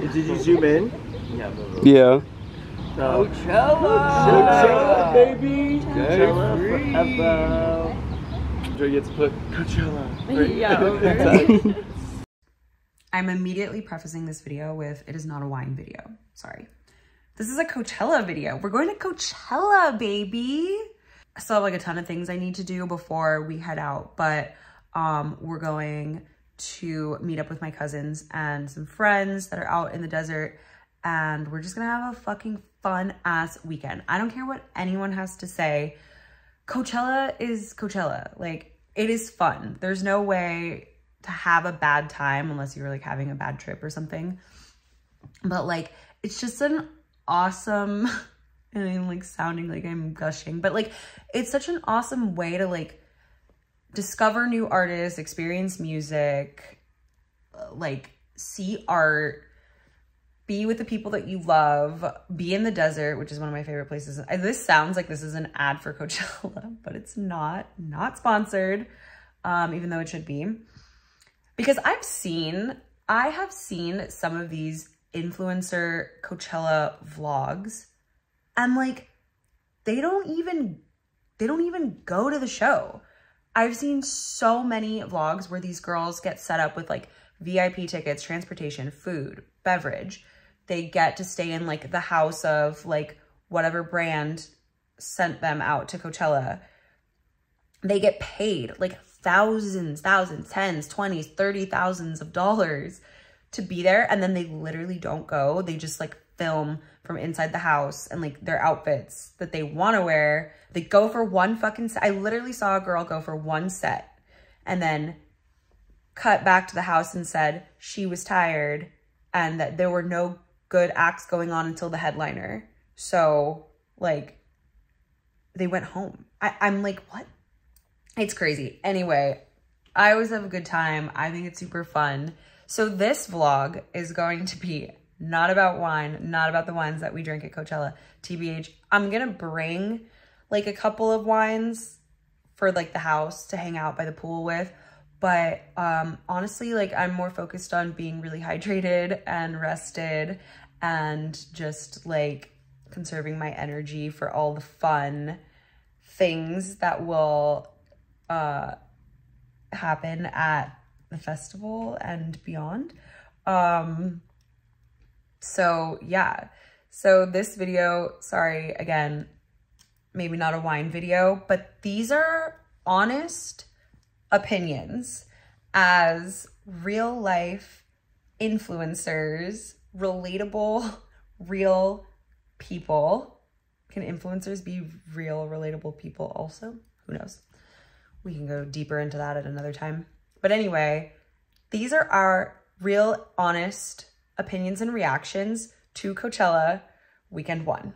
Did you zoom in? Yeah. Yeah. Coachella! Coachella, baby! Coachella forever. Joy gets to put Coachella. Right. Yeah. I'm immediately prefacing this video with it is not a wine video. Sorry. This is a Coachella video. We're going to Coachella, baby. I still have like a ton of things I need to do before we head out, but um, we're going to meet up with my cousins and some friends that are out in the desert and we're just gonna have a fucking fun ass weekend. I don't care what anyone has to say. Coachella is Coachella. Like, it is fun. There's no way to have a bad time unless you were like having a bad trip or something. But like, it's just an awesome, and I'm like sounding like I'm gushing, but like, it's such an awesome way to like discover new artists, experience music, uh, like see art, be with the people that you love, be in the desert, which is one of my favorite places. This sounds like this is an ad for Coachella, but it's not, not sponsored, um, even though it should be. Because I've seen, I have seen some of these influencer Coachella vlogs and like, they don't even, they don't even go to the show. I've seen so many vlogs where these girls get set up with like VIP tickets, transportation, food, beverage, they get to stay in like the house of like whatever brand sent them out to Coachella. They get paid like thousands, thousands, tens, twenties, thirty thousands of dollars to be there. And then they literally don't go. They just like film from inside the house and like their outfits that they want to wear. They go for one fucking set. I literally saw a girl go for one set and then cut back to the house and said she was tired and that there were no good acts going on until the headliner. So like they went home. I, I'm like, what? It's crazy. Anyway, I always have a good time. I think it's super fun. So this vlog is going to be not about wine, not about the wines that we drink at Coachella. TBH, I'm going to bring like a couple of wines for like the house to hang out by the pool with. But um, honestly, like I'm more focused on being really hydrated and rested and just like conserving my energy for all the fun things that will uh, happen at the festival and beyond. Um, so yeah, so this video, sorry, again, maybe not a wine video, but these are honest opinions as real life influencers, relatable, real people. Can influencers be real, relatable people also? Who knows? We can go deeper into that at another time. But anyway, these are our real, honest opinions and reactions to Coachella weekend one.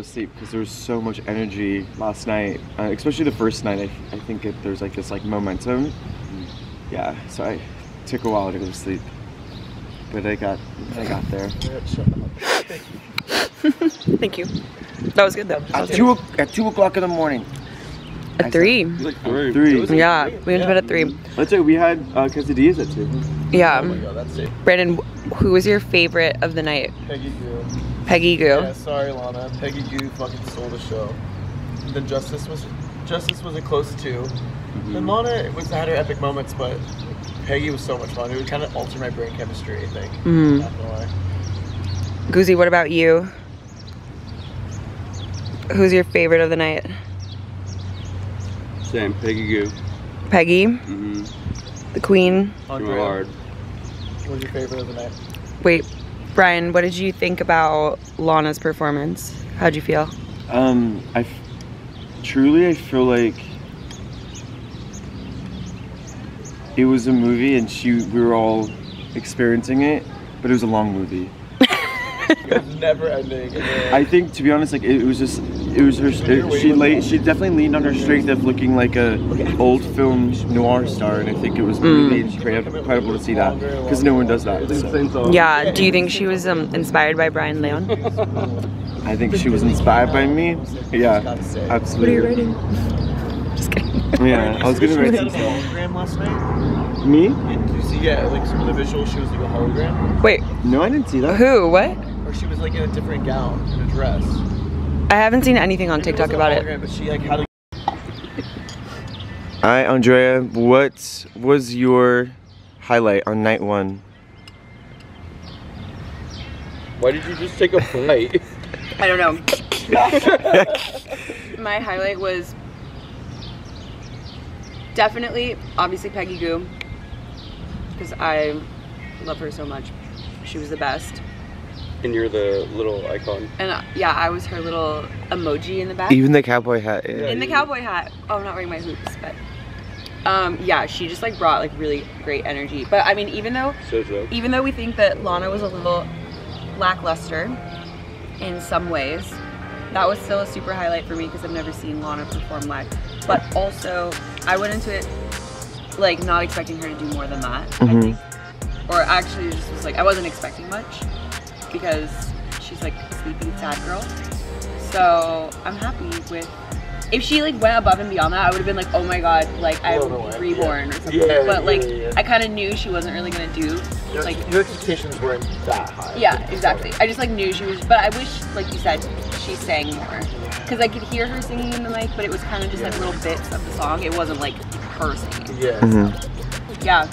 To sleep because there was so much energy last night, uh, especially the first night. I, I think it, there's like this like momentum. Yeah, so I took a while to go to sleep, but I got I got there. Thank you. That was good though. That At was two o- at two o'clock in the morning. good. At three. Like three. Three. Yeah, we went to bed at three. Let's say we had uh, quesadillas at two. Yeah. Oh my god, that's it. Brandon, who was your favorite of the night? Peggy Gou. Peggy Gou. Yeah, sorry, Lana. Peggy Gou fucking stole the show. And then Justice was Justice was a close 2 Mm-hmm. And Lana was had her epic moments, but Peggy was so much fun. It would kind of alter my brain chemistry, I think. Mhm. Not gonna. Goozy, what about you? Who's your favorite of the night? Same, Peggy Gou. Peggy, Mm-hmm. the queen. Andrea, hard. What was your favorite of the night? Wait, Brian, what did you think about Lana's performance? How'd you feel? Um, I f- truly I feel like it was a movie and she we were all experiencing it, but it was a long movie. It was never ending. and I think to be honest, like it, was just it was her. It, she lay, she definitely leaned on her strength of looking like a old film noir star, and I think it was really incre- incredible to see that because no one does that. so. Yeah, do you think she was um, inspired by Brian Leon? I think she was inspired by me. Yeah, Gotta say. absolutely. Just kidding. Yeah, I was gonna write you see some. hologram last night? Me? Did you see, yeah, like some of the visuals, she was like a hologram? Wait, No, I didn't see that. who? What? Or she was like in a different gown, in a dress. I haven't seen anything on Maybe it TikTok wasn't about it. But she like had a Hi, Andrea. What was your highlight on night one? Why did you just take a bite? I don't know. My highlight was definitely, obviously, Peggy Gou. Because I love her so much. She was the best. And you're the little icon. And uh, yeah, I was her little emoji in the back. Even the cowboy hat. Yeah. in the cowboy hat. Oh, I'm not wearing my hoops, but um, yeah, she just like brought like really great energy. But I mean, even though So so. even though we think that Lana was a little lackluster in some ways, that was still a super highlight for me because I've never seen Lana perform live. But also, I went into it like not expecting her to do more than that. I Mhm. think, or actually, just was like I wasn't expecting much because she's like a sleepy sad girl. So I'm happy with. If she like went above and beyond that, I would have been like, oh my god, like I'm Blown away, reborn yeah. or something. Yeah, but like yeah, yeah. I kind of knew she wasn't really gonna do Your, like your expectations weren't that high. yeah, exactly. I just like knew she was, but I wish, like you said, she sang more. Because I could hear her singing in the mic, but it was kind of just like little bits of the song. It wasn't like her singing. Yeah. Mhm. Yeah.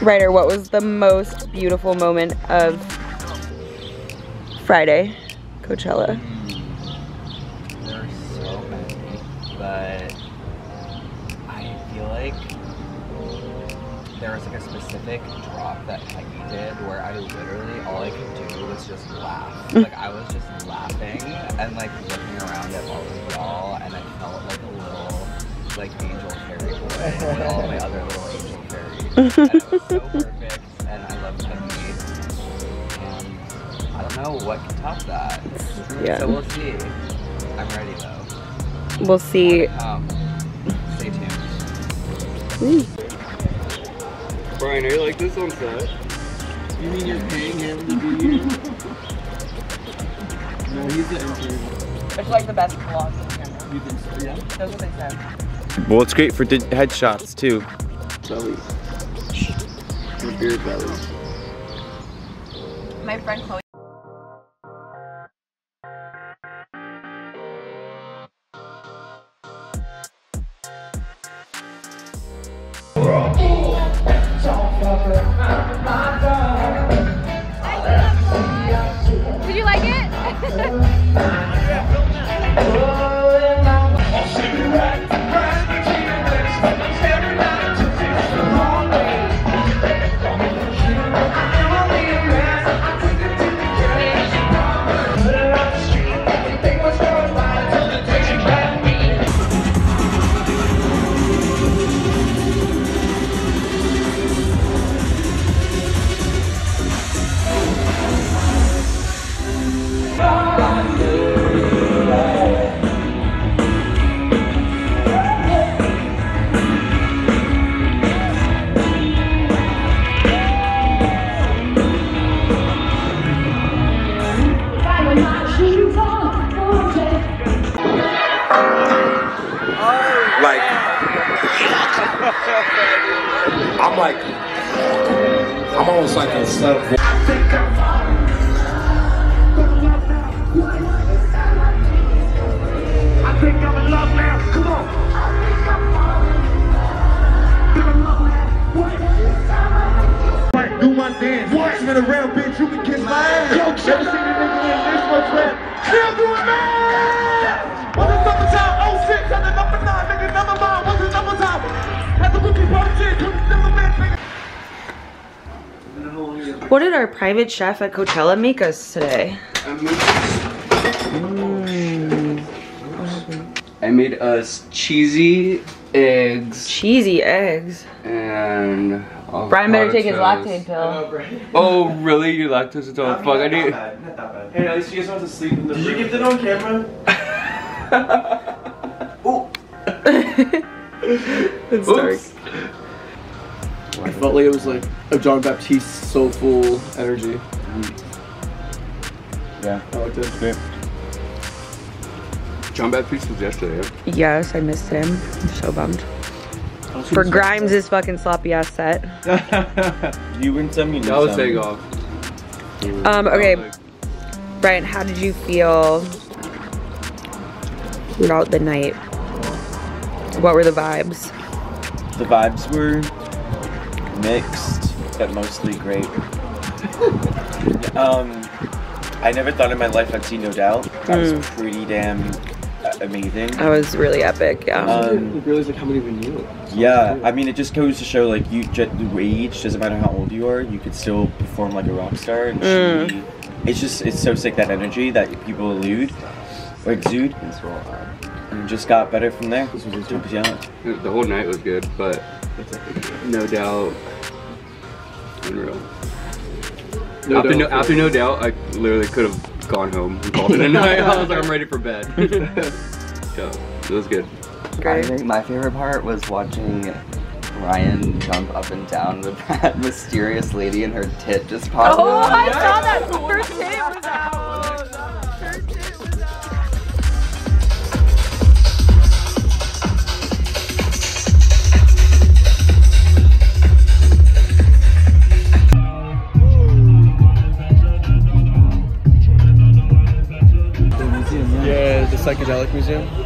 Ryder, what was the most beautiful moment of Friday, Coachella? Mm, there are so many, but I feel like there was like a specific drop that Peggy did where I literally all I could do was just laugh. like I was just laughing and like looking around at all of y'all, and I felt like a little like angel fairy boy with all my other little angel fairies. And it was so perfect, and I love Peggy. And I don't know what can top that. Yeah. So we'll see. I'm ready though. We'll see. Um, stay tuned. Brian, are you like this on set? You mean you're paying him to be here? no, he's the intern. It's like the best vlog on camera. You think so? Yeah. That's what they said. Well, it's great for headshots too. Belly. Your beard belly. My friend Chloe. Almost What did our private chef at Coachella make us today? Mm. I made us cheesy eggs Cheesy eggs. and. Brian better take his avocado lactate pill. Oh, really? You lactose intolerant? Fuck, I need. Not that bad. Hey, at least you guys want to sleep in the Did you get that on camera? It's dark. Oops. I felt like it was like a Jon Batiste soulful energy. Yeah. I like this. Great. Jon Batiste was yesterday. yeah? Yes, I missed him. I'm so bummed. For Grimes' fucking sloppy ass set. you win some, you lose That was some. takeoff. Um, okay, Brian, how did you feel throughout the night? What were the vibes? The vibes were mixed, but mostly great. um, I never thought in my life I'd see No Doubt. That was pretty damn uh, amazing. That was really epic, yeah. Um, You realize like how many even knew. Yeah, I mean, it just goes to show like you, ju- the age doesn't matter how old you are, you could still perform like a rock star. And she, it's just it's so sick that energy that people elude or exude, and just got better from there. Dope as yelling. The whole night was good, but no doubt, unreal. No after, doubt. no, after no doubt, I literally could have gone home and called it a night. I was like, I'm ready for bed. so it was good. I think my favorite part was watching Ryan jump up and down with that mysterious lady and her tit just popping Oh, out. I saw that. First hit was out. Psychedelic museum.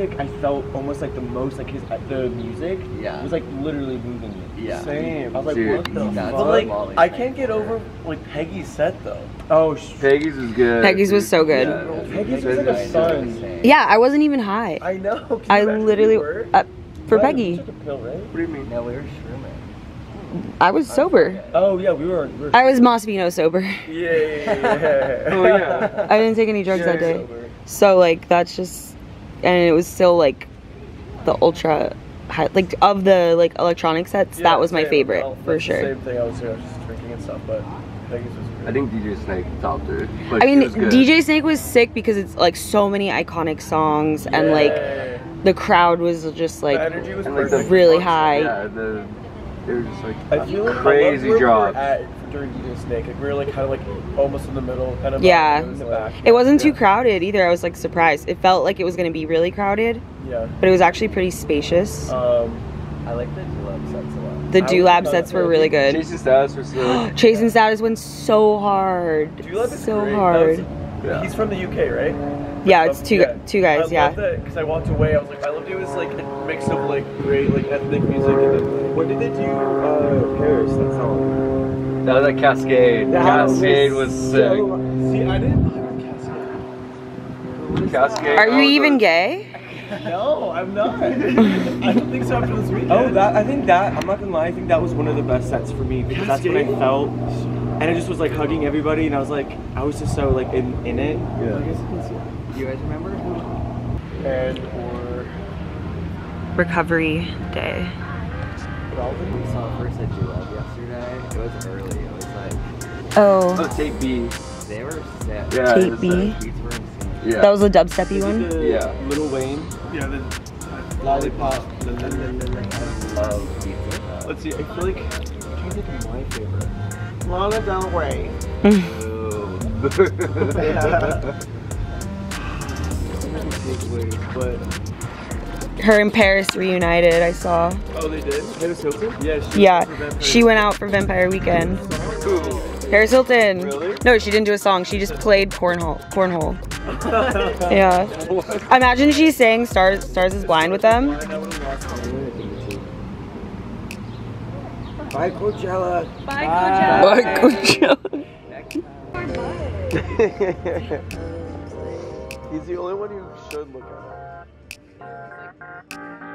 Think I felt almost like the most like his the music Yeah. was like literally moving me. Yeah. Same. I was like, Dude, what the fuck? what like, Molly's I can't get over like Peggy's set though. Oh, sh- Peggy's was good. Peggy's was so good. Yeah. Peggy's was like a sun. Yeah, I wasn't even high. I know. Can I imagine literally, uh, for Right, Peggy, took a pill, right? What do you mean? No, we were shrooming. I was sober. Oh yeah, we were. We were I was Mas Vino sober. yeah, yeah, yeah. Oh, yeah. I didn't take any drugs Yeah, that day. sober. So like that's just, and it was still like, the ultra, high, like of the like electronic sets. Yeah, that was my same. favorite Well, for sure. Same thing. I was, I was just drinking and stuff, but Peggy's was. I think DJ Snake topped her. But I mean, was. DJ Snake was sick because it's like so many iconic songs, and like the crowd was just like was And, like, really high. Yeah, the, they were just like I feel crazy I love where drops. We were at during DJ Snake. Like we were like kind of like almost in the middle, kind of Yeah. in the back. It wasn't too crowded either. I was like surprised. It felt like it was gonna be really crowded, Yeah. but it was actually pretty spacious. Um, I like the Do LaB sets a lot. The Do LaB sets were really good. Chase and Status was sick. Chase and Status went so hard. Do LaB is So great. Hard. was- Yeah. He's from the UK, right? Yeah, it's two two guys. I Yeah. because I walked away. I was like, I loved it. It was like a mix of like great like ethnic music. And then, when did they do uh, Paris? That song. That was like Kaskade. That Kaskade was sick. so- See, I didn't vibe with Kaskade. Kaskade. Are you even a- gay? No, I'm not. I don't think so after this weekend. Oh, that I think that I'm not gonna lie. I think that was one of the best sets for me because that's when I felt, and I just was like hugging everybody, and I was like, I was just so like in in it. Yeah. I guess you can see. Do you guys remember? And or Recovery day. We saw first at Do LaB yesterday. It was early. It was like Oh, Oh, tape B. they were sick. Yeah. Tape it was B. sick. Were. Yeah. that was a dubsteppy one. The Yeah. Lil Wayne, yeah, then uh, lollipop. I love beats like that. let's see. I feel like I'm trying to think of my favorite. Lana Del Rey. Hmm. But Her and Paris reunited. I saw. oh, they did. Paris Hilton. Yeah. She Yeah, she went out for Vampire Weekend. Paris Hilton. Really? No, she didn't do a song. She just played cornhole. Cornhole. yeah. Imagine she sang "Stars Stars Is Blind" with them. Bye Coachella. Bye, Coachella. He's the only one who should look at it. Thank you.